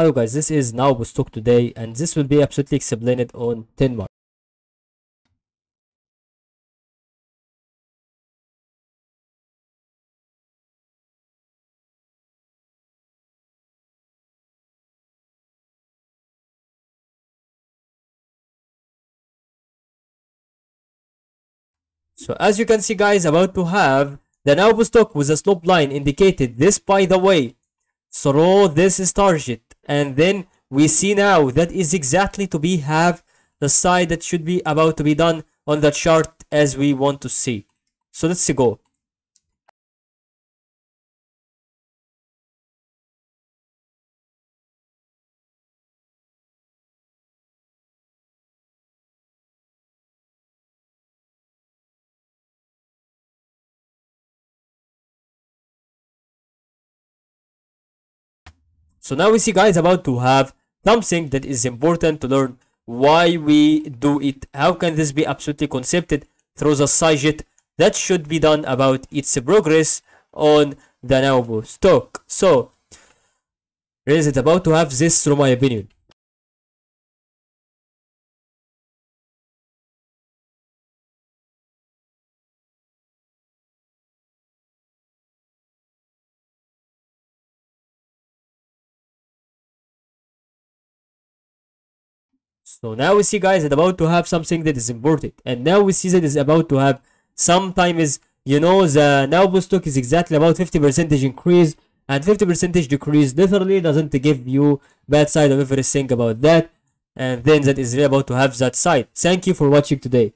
Hello guys, this is Naubo stock today and this will be absolutely explained on 10 mark. So as you can see guys, about to have the Naubo stock with a slope line indicated this by the way. Through this is target and then we see now that is exactly to be have the side that should be about to be done on the chart as we want to see. So let's go. So now we see guys about to have something that is important to learn why we do it. How can this be absolutely concepted through the Sajit that should be done about its progress on the Naubo stock. So is it about to have this through my opinion. So now we see guys that about to have something that is important and now we see that is about to have sometimes you know the Naubo stock is exactly about 50 percentage increase and 50 percentage decrease literally doesn't give you bad side of everything about that and then that is really about to have that side. Thank you for watching today.